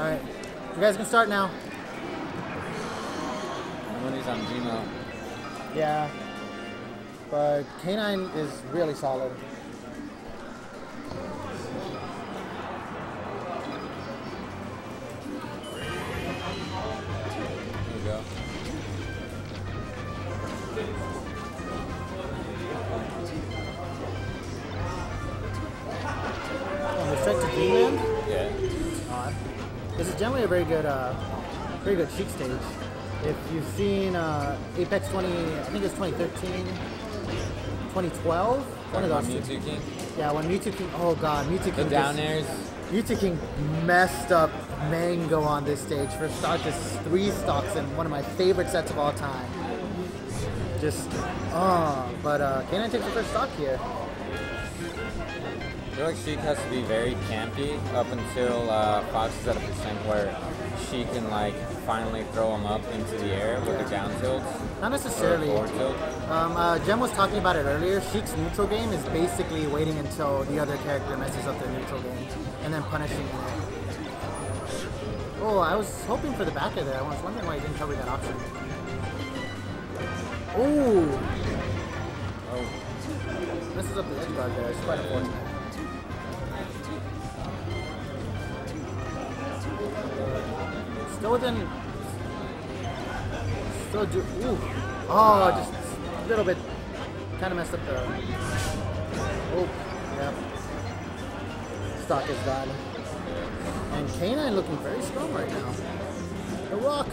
Alright. You guys can start now. Nobody's on Gmail. Yeah. But K9 is really solid. Go. Oh, to Dreamland? This is generally a very good, uh, very good Sheik stage. If you've seen uh, Apex 20, I think it's 2013, 2012, one of those. Mew2King. Yeah, when Mewtwo King, oh god, Mew2King The down airs. Mew2King messed up Mango on this stage. For start, just three stocks in one of my favorite sets of all time. Just, oh, but uh, K9 takes the first stock here. I feel like Sheik has to be very campy up until uh, Fox is at a percent where she can like finally throw him up into the air with her down tilts Not necessarily. tilt. Um, uh, Jem was talking about it earlier. Sheik's neutral game is basically waiting until the other character messes up their neutral game and then punishing it. Oh, I was hoping for the back of there. I was wondering why he didn't cover that option. Ooh, Oh, messes up the edge guard there. It's quite unfortunate. Still within. Still do. Ooh. Oh, just a little bit. Kind of messed up the. Oh, yeah. Stock is gone. And K9 looking very strong right now. The Rock.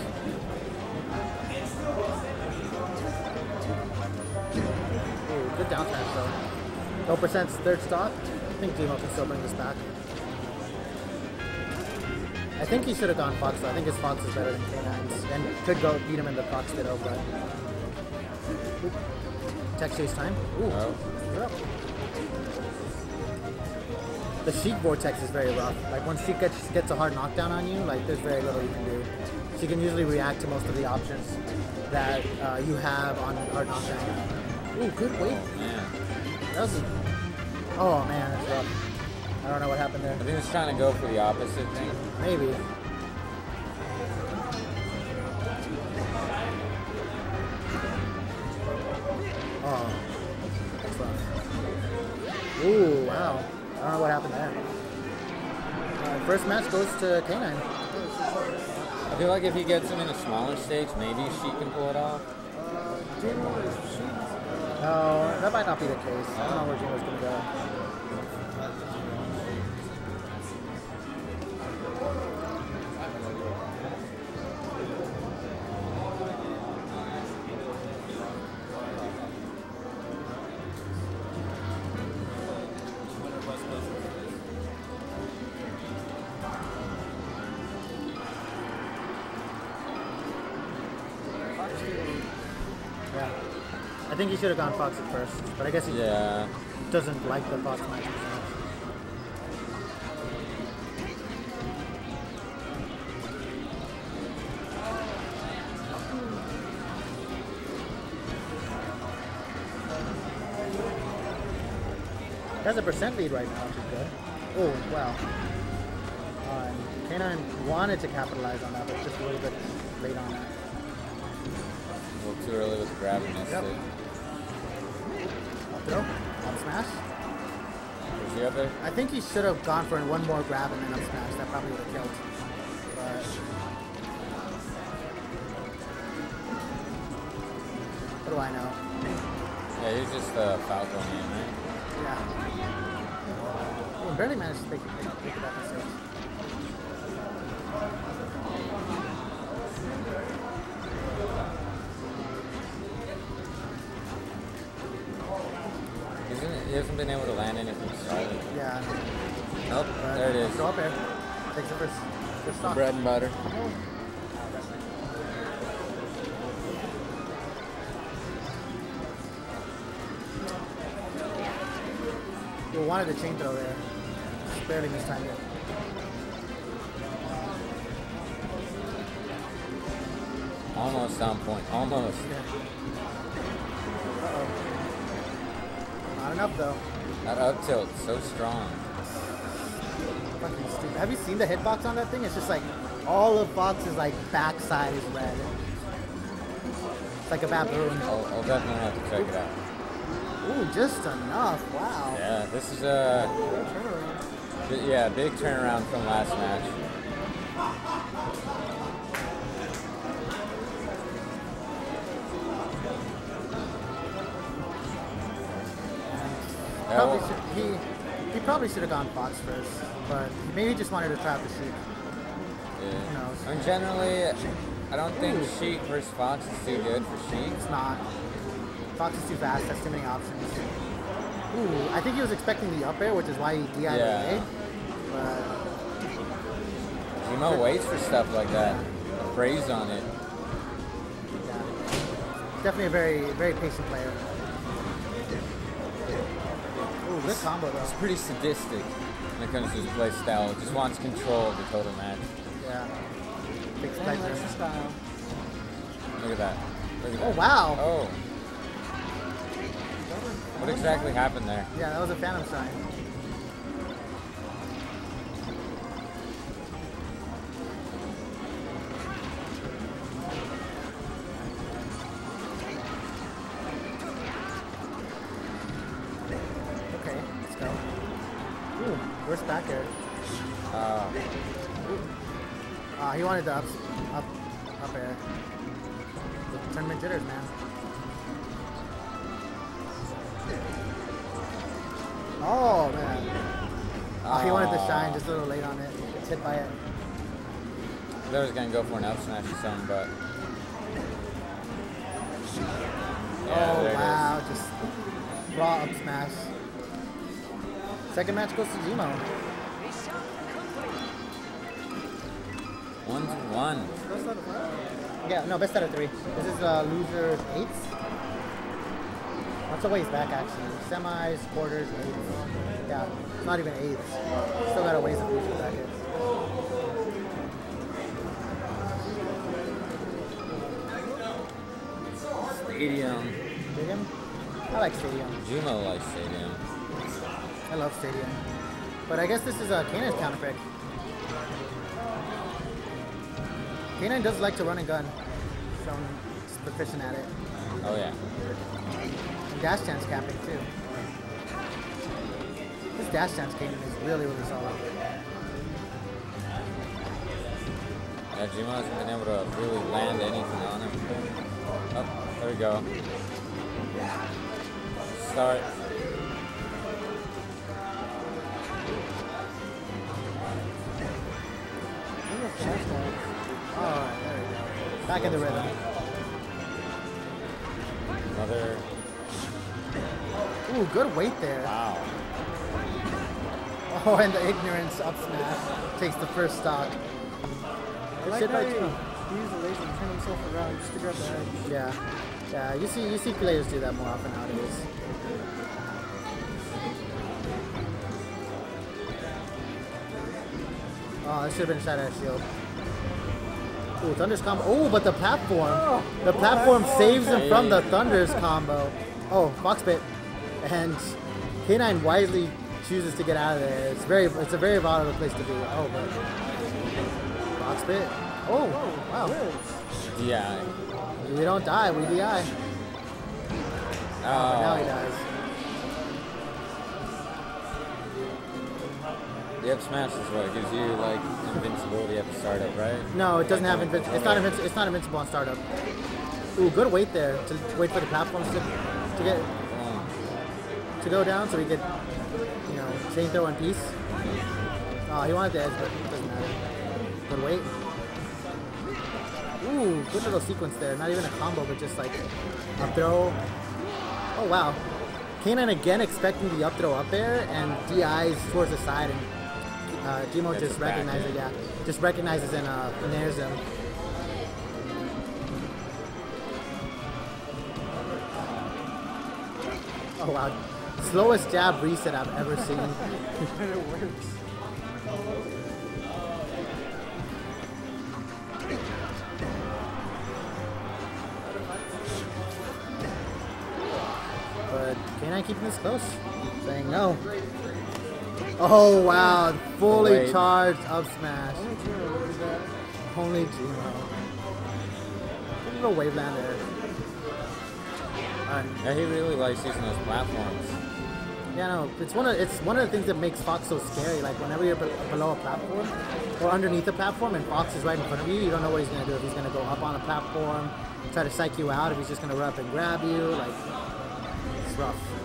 Ooh, good down though. Oh no percent's third stock. I think GMo can still bring this back. I think he should have gone Fox though. I think his Fox is better than K9's and could go beat him in the Fox Ditto, but. Tech chase time. Ooh. oh. The Sheik Vortex is very rough. Like when Sheik gets, gets a hard knockdown on you, like there's very little you can do. She can usually react to most of the options that uh, you have on hard knockdown. Ooh, good weight. Man. That was. Oh man, that's rough. I don't know what happened there. I think it's trying to go for the opposite thing. Maybe. Oh, that's rough. Ooh, wow. I don't know what happened there. Uh, first match goes to K9. I feel like if he gets him in a smaller stage, maybe she can pull it off. No, that might not be the case. I don't know where GMo's gonna go. Think he should have gone Fox at first, but I guess he Yeah. doesn't like the Fox. He has a percent lead right now, which is good. Oh, wow. Uh, K9 wanted to capitalize on that, but just a little bit late on that. A little too early with the grab Yep. it. Throw, up smash. Was he up there? I think he should have gone for one more grab and then up smash. That probably would have killed. But what do I know? Yeah, he's just uh, Falcon in, right? Yeah. Oh, barely managed to take, it back. He's in, he hasn't been able to land anything solid. Yeah. Nope, But there it is. Go up air. Takes the first, first stock. Bread and butter. You wanted the chain throw there. Just barely mistimed it. Almost on point. Almost. Yeah. Uh-oh. Not enough though. That up tilt, so strong. Fucking stupid. Have you seen the hitbox on that thing? It's just like all of Fox's like backside is red. It's like a baboon. I'll, I'll definitely have to check it out. Ooh, just enough. Wow. Yeah, this is a Turnaround. yeah big turnaround from last match. Probably should, he he probably should have gone Fox first, but maybe he just wanted to trap the Sheik. yeah. knows? I mean, generally, I don't think Sheik versus Fox is too good for Sheik. It's not. Fox is too fast. Has too many options. Ooh, I think he was expecting the up air, which is why he DI'd Yeah. But GMo waits for stuff like that. Praise on it. yeah, definitely a very very patient player. Ooh, good combo He's though. pretty sadistic when it comes to his play style. It Just wants control of the total match. Yeah. Takes And pleasure. that's the style. Look at that. Look at Oh that. wow. Oh. What exactly happened there? Yeah, that was a Phantom sign. Jitters, man. Oh man. Oh, he wanted to shine, just a little late on it. Gets hit by it. I was gonna go for an up smash or something, but oh, yeah, oh there it is. wow, just raw up smash. Second match goes to GMo. One to one. Yeah, no, best out of three. This is uh, losers eights. That's a ways back, actually. Semis, quarters, eights. Yeah, not even eights. Still got a ways of losers back here. Stadium. Stadium? I like stadium. Juno likes stadium. I love stadium. But I guess this is a Canada counter pick. K9 does like to run a gun. So he's proficient at it. Oh yeah. Dash dance camping too. This dash dance kingdom is really, really solid. Yeah, GMo hasn't been able to really land anything on him. Oh, there we go. Start. Ooh, Alright, there we go. Back in the rhythm. Another. Ooh, good weight there. Wow. Oh, and the ignorance up smash takes the first stock. I Good like shit how by he, GMo. he used the laser to turn himself around just to grab the edge. Yeah. Yeah, you see you see players do that more often nowadays. Oh, that should have been shot at shield. Ooh, Thunder's combo. Oh, but the platform. the platform saves him from the Thunder's combo. Oh, Fox bit. And K9 wisely chooses to get out of there. It's very it's a very volatile place to be. Oh, but Fox bit. Oh, wow. DI. We don't die, we DI. But oh. now he Oh. dies. The up smash is what gives you like invincibility at the startup, right? No, it doesn't have invincible. It's not invincible. It's not invincible on startup. Ooh, good wait there to wait for the platforms to, to get Boom. to go down so we could, you know, chain throw in peace. Oh, he wanted the edge, but it doesn't matter. Good wait. Ooh, good little sequence there. Not even a combo, but just like a throw. Oh wow. K9 again expecting the up throw up there and DIs towards the side and uh, GMo just it back, recognizes, yeah. yeah, just recognizes and uh, nairs him. Oh wow, slowest jab reset I've ever seen. And it works. But can I keep this close, saying no. Oh wow, fully Wait. charged up smash. Only GMo would that. Only GMo. A little waveland there. Alright. Yeah, he really likes using those platforms. Yeah, no, it's one of it's one of the things that makes Fox so scary. Like whenever you're below a platform or underneath a platform and Fox is right in front of you, you don't know what he's gonna do. If he's gonna go up on a platform, try to psych you out, if he's just gonna run up and grab you, like it's rough.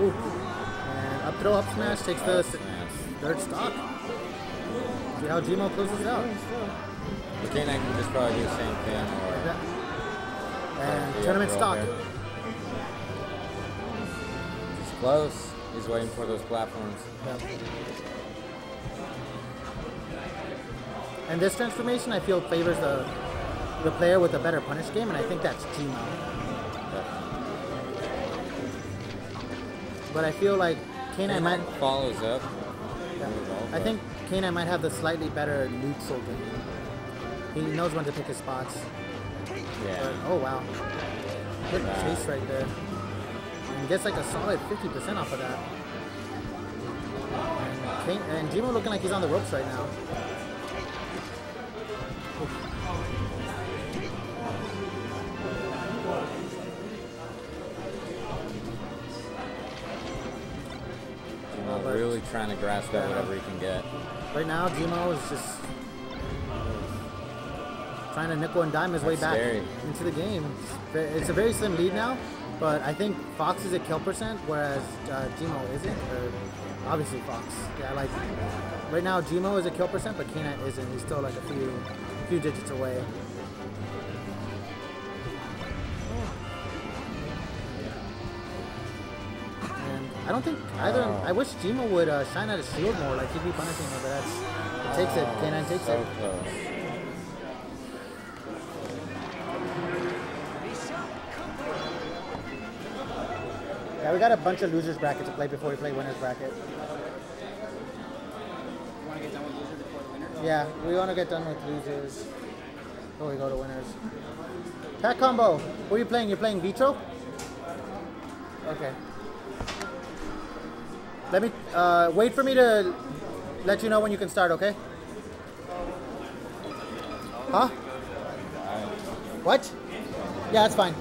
Ooh. And up throw, up smash takes the third stock. See how GMo closes out. The K9 can just probably do the same thing or Yeah. And tournament stock. He's close. He's waiting for those platforms. Yep. And this transformation, I feel, favors the the player with a better punish game, and I think that's GMo. But I feel like K9 might. follows up. yeah. I think K9 might have the slightly better neutral game. He knows when to pick his spots. Yeah. But, oh wow, good Wow. chase right there. And gets like a solid 50% off of that. And, Kane, and GMo looking like he's on the ropes right now. But- really trying to grasp at whatever he can get. Right now, GMo is just trying to nickel and dime his way back scary. into the game. It's a very slim lead now, but I think Fox is at kill percent, whereas uh, GMo isn't. Or obviously Fox. Yeah, like right now, GMo is at kill percent, but K9 isn't. He's still like a few, few digits away. I don't think either. Oh. I wish GMo would uh, shine out his shield more. Like he'd be punishing him, but that's it takes it. K9 takes so it. close. Yeah, we got a bunch of losers bracket to play before we play winners bracket. Want to get done with loser before the winner? Yeah, we want to get done with losers before we go to winners. Pack combo. What are you playing? You're playing Vitro? Okay. Uh, wait for me to let you know when you can start. Okay? Huh? What? Yeah, that's fine.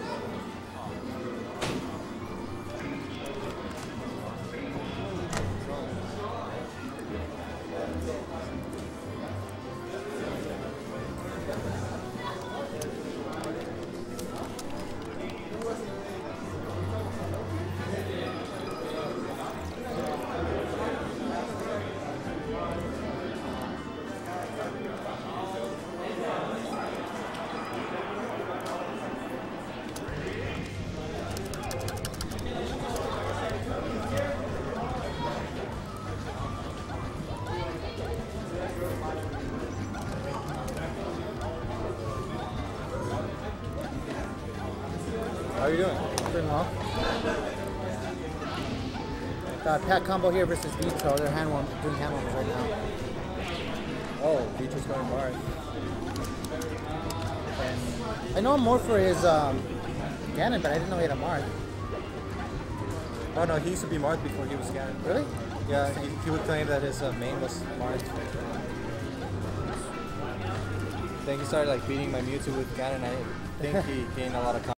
Uh, Pack combo here versus Vitro. They're hand warm, doing hand warmers right now. Oh, Beatrice going Marth. And I know him more for his um, Ganon, but I didn't know he had a Marth. Oh no, he used to be Marth before he was Ganon. Really? Yeah, he, he would claim that his uh, main was Marth. Then he started like beating my Mewtwo with Ganon. I think he gained a lot of.